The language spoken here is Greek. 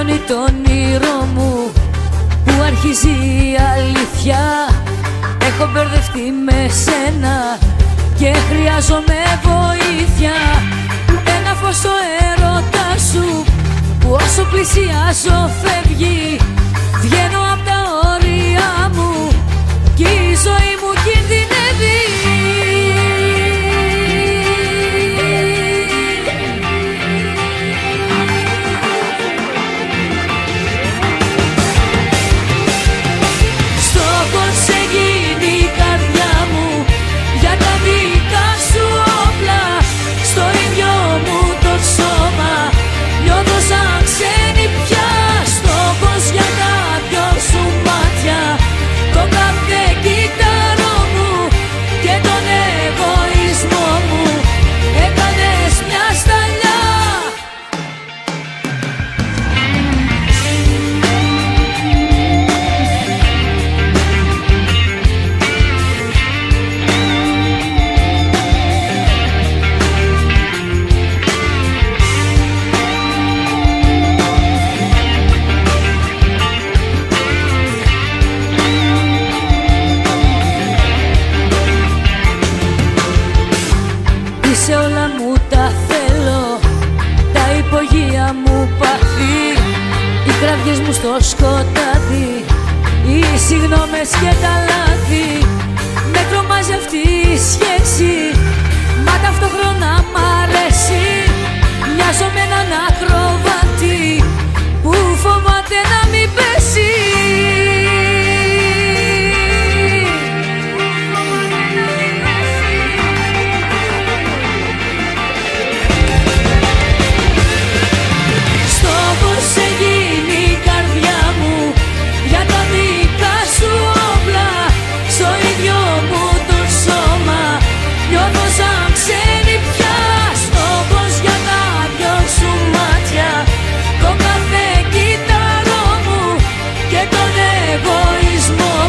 πληρώνει το όνειρο μου που αρχίζει η αλήθεια. Έχω μπερδευτεί με σένα και χρειάζομαι βοήθεια. Ένα φως ο έρωτα σου που όσο πλησιάζω φεύγει. Μου στο σκοτάδι. Οι συγγνώμες και τα λάθη Με τρομάζει αυτή η σχέση. Μα ταυτόχρονα μ' εγωισμός.